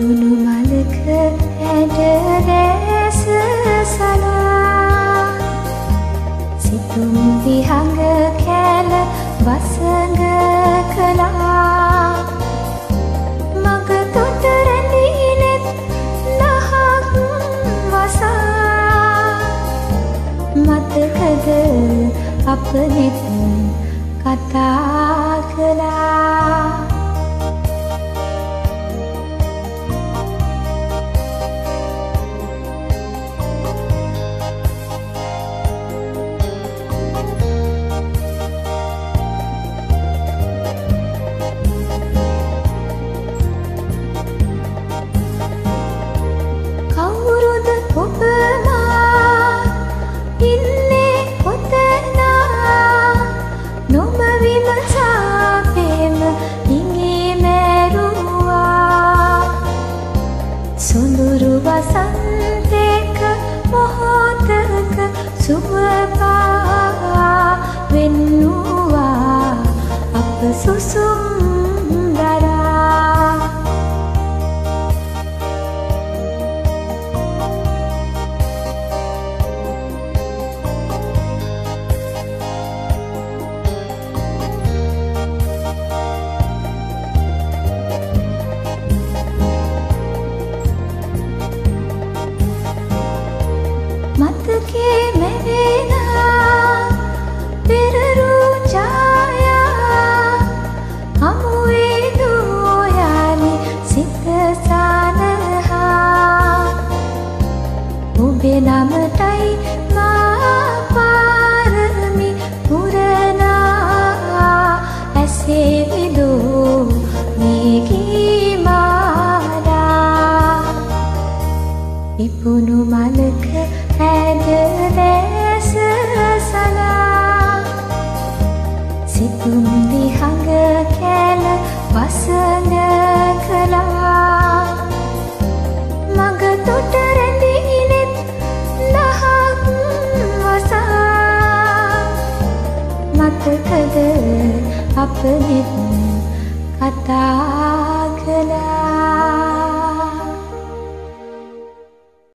විකුණු මලක ඇඩ රැස සලා. සිතුම් විහඟ කෑල වසඟ කළා. මග තොට රැඳීනෙත් නහක් වසා. මතකද අප නෙත් කතා කළා. විපුණු මලක හැඩ දැස සලා. සිතුම් දිහඟ කෑල වසන කළා. මග තොට රැඳීනෙත් නහක් වසා. මතකද අප නෙත් කතා කළා